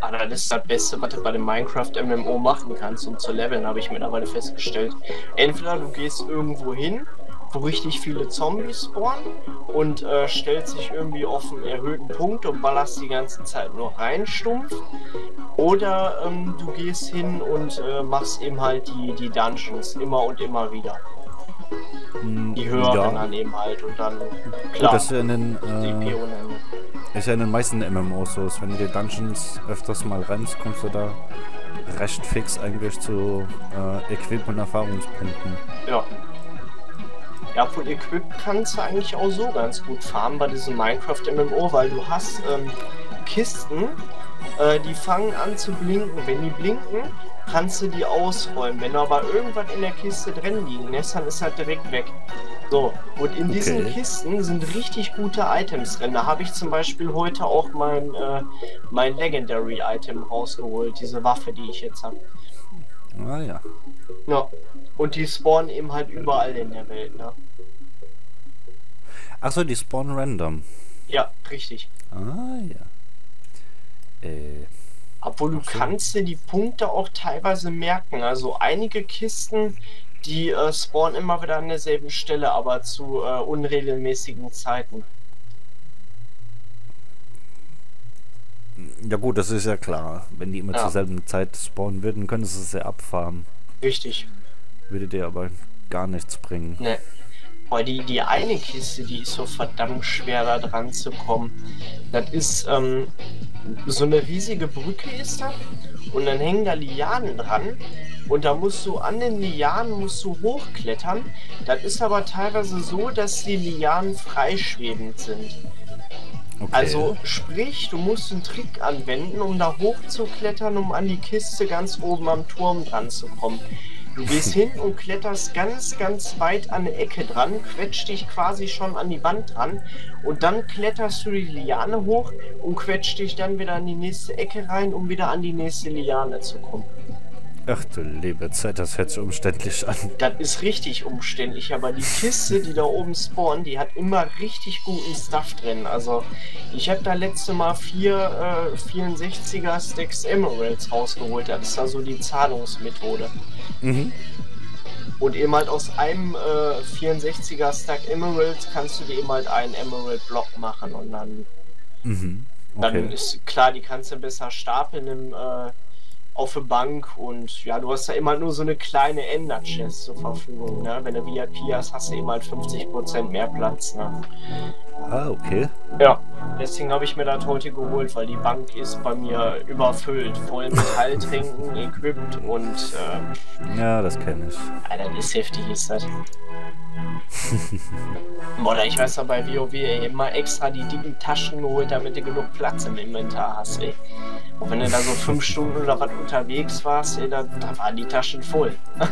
Ah, das ist das Beste, was du bei dem Minecraft MMO machen kannst, um zu leveln, habe ich mittlerweile festgestellt. Entweder du gehst irgendwo hin, wo richtig viele Zombies spawnen und äh, stellst dich irgendwie auf einen erhöhten Punkt und ballerst die ganze Zeit nur rein stumpf. Oder ähm, du gehst hin und äh, machst eben halt die, die Dungeons immer und immer wieder. Hm, Die höheren ja. dann eben halt und dann, Gut, klar, das ist ja in den, die äh. Ist ja in den meisten MMOs so. Wenn du die Dungeons öfters mal rennst, kommst du da recht fix eigentlich zu äh, Equip- und Erfahrungspunkten. Ja. Ja, von Equip kannst du eigentlich auch so ganz gut farmen bei diesem Minecraft MMO, weil du hast ähm, Kisten, äh, die fangen an zu blinken. Wenn die blinken, kannst du die ausräumen. Wenn aber irgendwas in der Kiste drin liegen lässt, dann ist das direkt weg. So, und in diesen Okay. Kisten sind richtig gute Items drin. Da habe ich zum Beispiel heute auch mein, äh, mein Legendary-Item rausgeholt, diese Waffe, die ich jetzt habe. Ah ja. Ja. Und die spawnen eben halt überall in der Welt, ne? Achso, die spawn random. Ja, richtig. Ah ja. Äh, Obwohl du so. kannst dir die Punkte auch teilweise merken. Also einige Kisten, die äh, spawnen immer wieder an derselben Stelle, aber zu äh, unregelmäßigen Zeiten. ja gut, das ist ja klar. Wenn die immer Ja. zur selben Zeit spawnen würden, können sie es ja abfarmen. Richtig. Würde dir aber gar nichts bringen. Ne. Boah, die, die eine Kiste, die ist so verdammt schwer da dran zu kommen. Das ist ähm, so eine riesige Brücke ist da und dann hängen da Lianen dran und da musst du an den Lianen musst du hochklettern. Das ist aber teilweise so, dass die Lianen freischwebend sind. Okay. Also sprich, du musst einen Trick anwenden, um da hochzuklettern, um an die Kiste ganz oben am Turm dran zu kommen. Du gehst hin und kletterst ganz, ganz weit an der Ecke dran, quetscht dich quasi schon an die Wand dran und dann kletterst du die Liane hoch und quetscht dich dann wieder in die nächste Ecke rein, um wieder an die nächste Liane zu kommen. Ach du liebe Zeit, das hört sich umständlich an. Das ist richtig umständlich, aber die Kiste, die da oben spawnt, die hat immer richtig guten Stuff drin. Also ich habe da letzte Mal vier äh, 64er Stacks Emeralds rausgeholt. Das ist also die Zahlungsmethode. Mhm. Und eben halt aus einem äh, 64er Stack Emeralds kannst du dir eben halt einen Emerald Block machen und dann, Mhm. dann Okay. ist klar, die kannst du besser stapeln im, äh, auf der Bank und ja, du hast da immer nur so eine kleine Ender-Chest zur Verfügung. Ne? Wenn du VIP hast, hast du eben halt 50% mehr Platz. Ne? Ah, okay. Ja, deswegen habe ich mir das heute geholt, weil die Bank ist bei mir überfüllt, voll mit Heiltränken, equipped und äh, Ja, das kenne ich. Alter, ist heftig, ist das. Oder ich weiß noch bei WoW, ey, immer extra die dicken Taschen geholt, damit du genug Platz im Inventar hast, ey. Und wenn du da so fünf Stunden oder was unterwegs warst, ey, da, da waren die Taschen voll.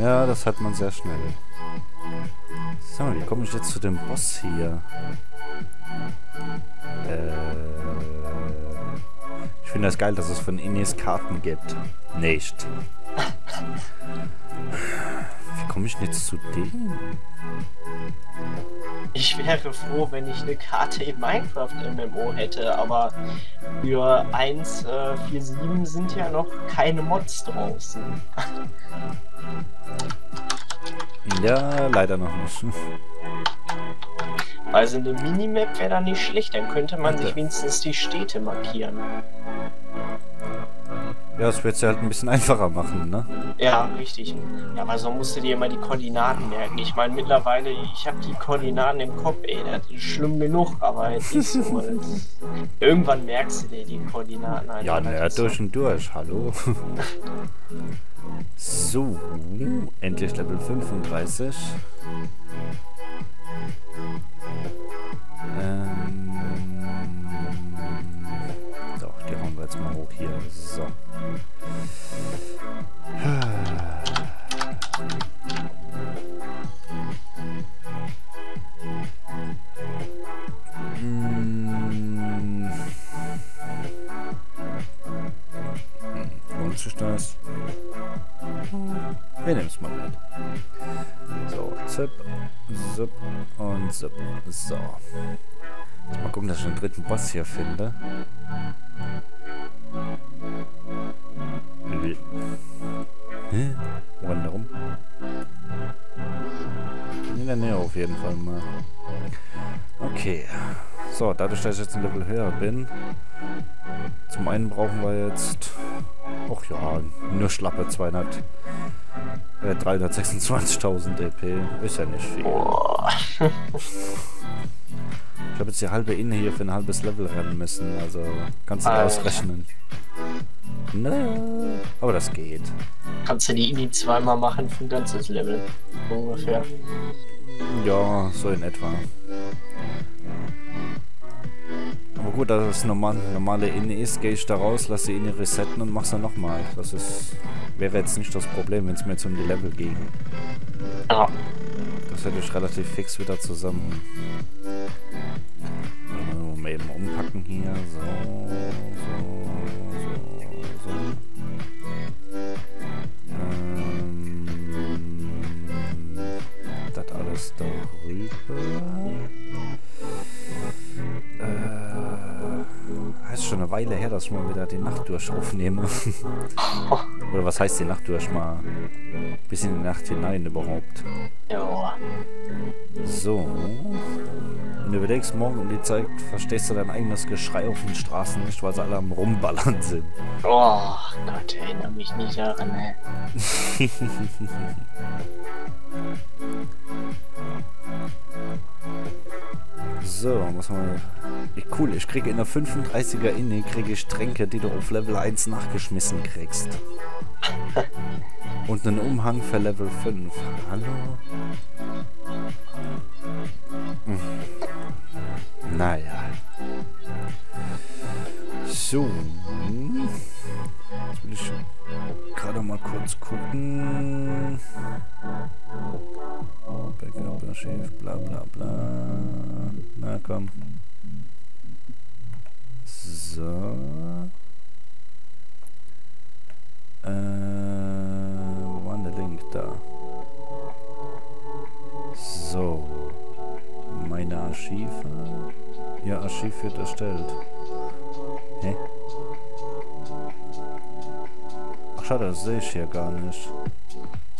Ja, das hat man sehr schnell. Mal, wie komme ich jetzt zu dem Boss hier? Äh, ich finde das geil, dass es von Ines Karten gibt. Nicht. Wie komme ich denn jetzt zu dem? Ich wäre froh, wenn ich eine Karte im Minecraft MMO hätte, aber für 1.4.7 sind ja noch keine Mods draußen. Ja, leider noch nicht. Also eine Minimap wäre da nicht schlecht, dann könnte man sich wenigstens die Städte markieren. Ja, das wird es ja halt ein bisschen einfacher machen, ne? Ja, richtig. Ja, aber so musst du dir immer die Koordinaten merken. Ich meine, mittlerweile, ich habe die Koordinaten im Kopf, ey, das ist schlimm genug, aber es ist so. Irgendwann merkst du dir die Koordinaten einfach. Ja, das naja, durch und durch, hallo. So, endlich Level 35. zip, zip und zip. So. Mal gucken, dass ich den dritten Boss hier finde. Hä? Wo rennt der rum? In der Nähe auf jeden Fall mal. Okay. So, dadurch, dass ich jetzt ein Level höher bin, zum einen brauchen wir jetzt, ach ja, nur schlappe 200, äh, 326.000 DP. Ist ja nicht viel. Ich habe jetzt die halbe Inne hier für ein halbes Level rennen müssen, also kannst du Alter. ausrechnen. Ne, aber das geht. Kannst du die Ini zweimal machen für ein ganzes Level. Ungefähr. Ja, so in etwa. Gut, dass das normal, normale Inne ist, gehe ich da raus, lasse die Inne resetten und mach's dann nochmal. Das ist, wäre jetzt nicht das Problem, wenn es mir jetzt um die Level ging. Ja. Das hätte ich relativ fix wieder zusammen. Mal eben umpacken hier. So, schon eine Weile her, dass ich mal wieder die Nacht durch aufnehme. Oder was heißt die Nacht durch? Mal bisschen in die Nacht hinein überhaupt. Ja. So. Wenn du überlegst, morgen um die Zeit verstehst du dein eigenes Geschrei auf den Straßen nicht, weil sie alle am Rumballern sind. Oh Gott, erinnere mich nicht daran. ey. So, was haben wir? Wie cool, ich kriege in der 35er Inne kriege ich Tränke, die du auf Level 1 nachgeschmissen kriegst. Und einen Umhang für Level 5. Hallo? Hm. Naja. So. Jetzt will ich gerade mal kurz gucken. Backup, Chef, bla bla bla. Na komm. So. Äh, wo war der Link da? So. Meine Archive. Ja, Archiv wird erstellt. Hä? Ach schade, das sehe ich hier gar nicht.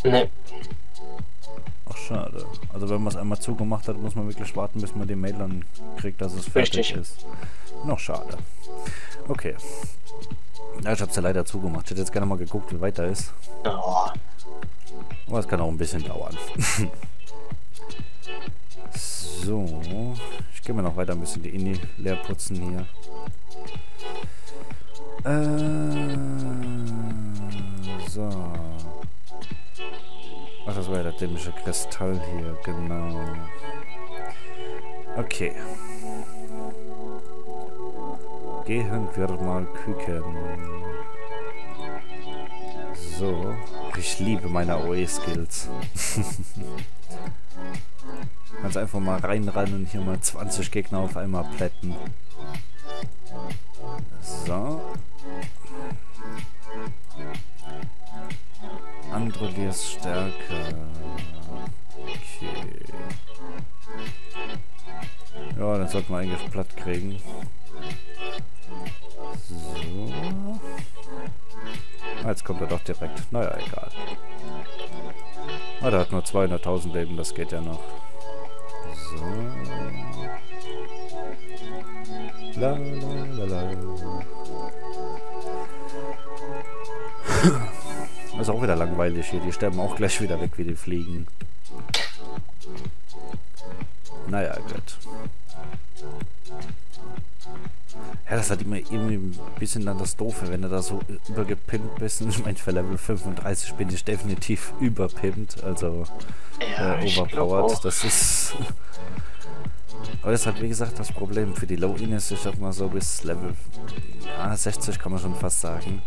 Ne, Ach schade. Also wenn man es einmal zugemacht hat, muss man wirklich warten, bis man die Mail dann kriegt, dass es fertig Richtig. ist. Noch schade. Okay. Ja, ich hab's ja leider zugemacht. Ich hätte jetzt gerne mal geguckt, wie weit er ist. oh, Aber es kann auch ein bisschen dauern. so. Ich gehe mal noch weiter ein bisschen die Inni leer putzen hier. Äh, so. Das war der dämliche Kristall hier, genau. Okay. Gehen wir mal küken. So. Ich liebe meine AOE-Skills. Kannst einfach mal reinrennen und hier mal 20 Gegner auf einmal plätten. So. Androliers Stärke. Okay. Ja, dann sollten wir eigentlich platt kriegen. So. Ah, Jetzt kommt er doch direkt. Naja, egal. Ah, der hat nur 200.000 Leben, das geht ja noch. So. La, la, la, la. Wieder langweilig hier. Die sterben auch gleich wieder weg, wie die fliegen. Naja, gut. Ja, das hat immer irgendwie ein bisschen dann das Doofe, wenn du da so übergepimpt bist. Ich meine, für Level 35 bin ich definitiv überpimpt, also ja, äh, overpowered. Das ist. Aber das ist halt, wie gesagt, das Problem. Für die Low-In ist ich sag mal so bis Level ja, 60 kann man schon fast sagen.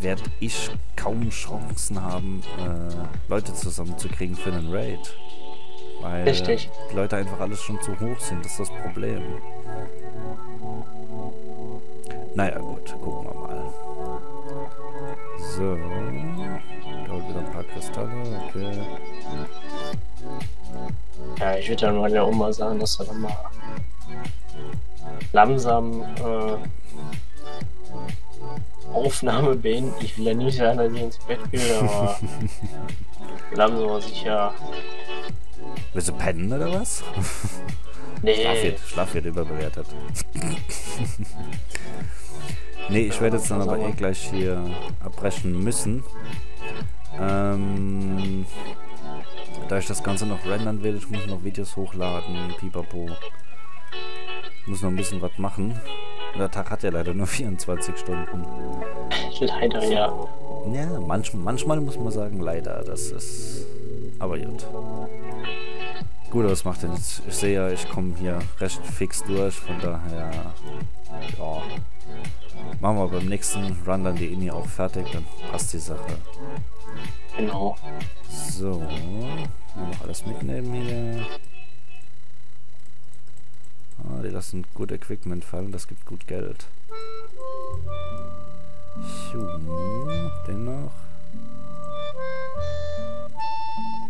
Werde ich kaum Chancen haben, äh, Leute zusammenzukriegen für einen Raid. Weil Richtig. die Leute einfach alles schon zu hoch sind, das ist das Problem. Naja, gut, gucken wir mal. So. Da wieder ein paar Kristalle, okay. Ja, ich würde dann meiner Oma sagen, dass er dann mal langsam äh, Aufnahme beenden. Ich will ja nicht sagen, dass ich ins Bett will, aber langsam aber sicher. Willst du pennen oder was? Nee, Schlaf wird, Schlaf wird überbewertet. nee, ich werde jetzt dann aber eh gleich hier abbrechen müssen. Ähm, da ich das Ganze noch rendern will, ich muss noch Videos hochladen, pipapo. Muss noch ein bisschen was machen. Der Tag hat ja leider nur 24 Stunden. leider ja. Ja, manch, manchmal muss man sagen, leider. Das ist. Aber gut. Gut, was macht denn jetzt? Ich sehe ja, ich komme hier recht fix durch, von daher. Ja. Machen wir beim nächsten Run dann die Inni auch fertig, dann passt die Sache. Genau. So. Noch alles mitnehmen hier. Ah, die lassen gut Equipment fallen, das gibt gut Geld. Schuh, den noch.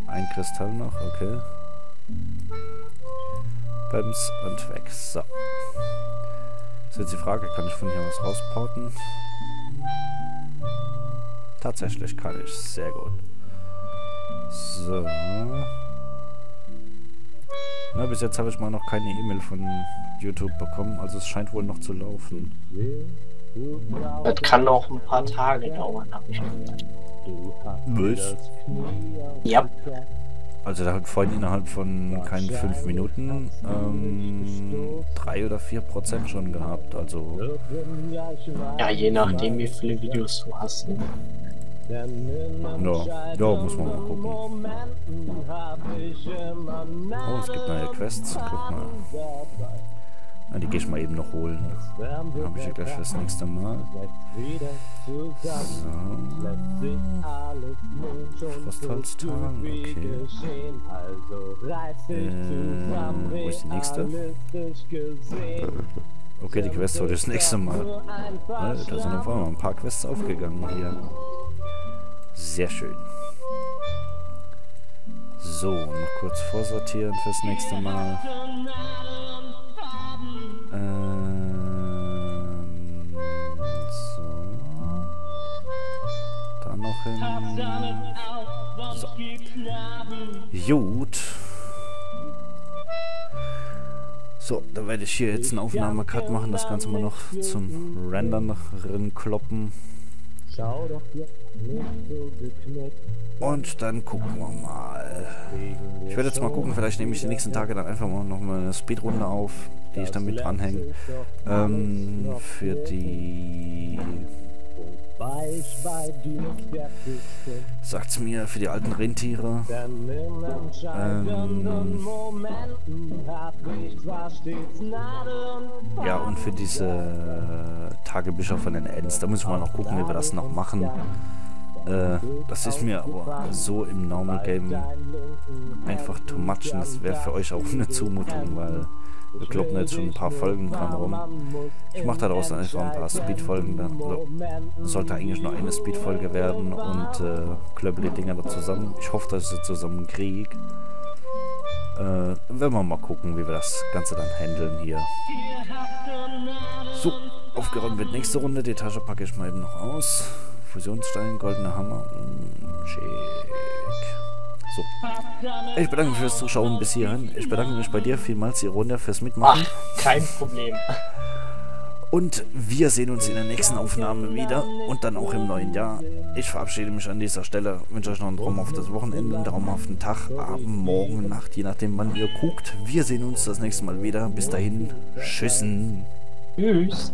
Ein Kristall noch, okay. Bums und weg. So. Ist jetzt die Frage, kann ich von hier aus rausporten? Tatsächlich kann ich. Sehr gut. So. Na, bis jetzt habe ich mal noch keine E-Mail von YouTube bekommen, also es scheint wohl noch zu laufen. Das kann noch ein paar Tage dauern, habe ich gehört. Was? Ja, Also da hat vorhin innerhalb von keinen fünf Minuten ähm, drei oder vier Prozent schon gehabt. Also ja, je nachdem, wie viele Videos du hast. Ne? Ja, ja, muss man mal gucken. Oh, es gibt neue Quests. Guck mal. Na, die gehe ich mal eben noch holen. Habe ich ja gleich fürs nächste Mal. So. Frostholztal, okay. Äh, wo ist die nächste? Okay, die Quest heute das nächste Mal. Ja, da sind auf einmal ein paar Quests aufgegangen hier. Sehr schön. So, noch kurz vorsortieren fürs nächste Mal. Ähm, so. Da noch hin. So. Gut. So, da werde ich hier jetzt einen Aufnahmecut machen, das Ganze mal noch zum Rendern kloppen. Und dann gucken wir mal. Ich werde jetzt mal gucken, vielleicht nehme ich die nächsten Tage dann einfach mal noch mal eine Speedrunde auf, die ich dann mit dranhänge. Ähm, für die... Sagt's mir, für die alten Rentiere. Ähm, ja, und für diese Tagebücher von den Ends. Da müssen wir noch gucken, wie wir das noch machen. Äh, das ist mir aber so im Normal Game einfach too much und das wäre für euch auch eine Zumutung, weil wir kloppen jetzt schon ein paar Folgen dran rum. Ich mache daraus einfach ein paar Speed-Folgen sollte eigentlich nur eine Speed-Folge werden und äh, klöppel die Dinger da zusammen. Ich hoffe, dass ich sie zusammen kriege. Äh, werden wir mal gucken, wie wir das Ganze dann handeln hier. So, aufgeräumt wird nächste Runde. Die Tasche packe ich mal eben noch aus. Fusionsstein, goldener Hammer. Mm, schick. So. Ich bedanke mich fürs Zuschauen bis hierhin. Ich bedanke mich bei dir vielmals, Ironia, fürs Mitmachen. Ach, kein Problem. Und wir sehen uns in der nächsten Aufnahme wieder und dann auch im neuen Jahr. Ich verabschiede mich an dieser Stelle, wünsche euch noch ein traumhaftes Wochenende, einen traumhaften Tag, Abend, Morgen, Nacht, je nachdem wann ihr guckt. Wir sehen uns das nächste Mal wieder. Bis dahin, tschüssen. Tschüss.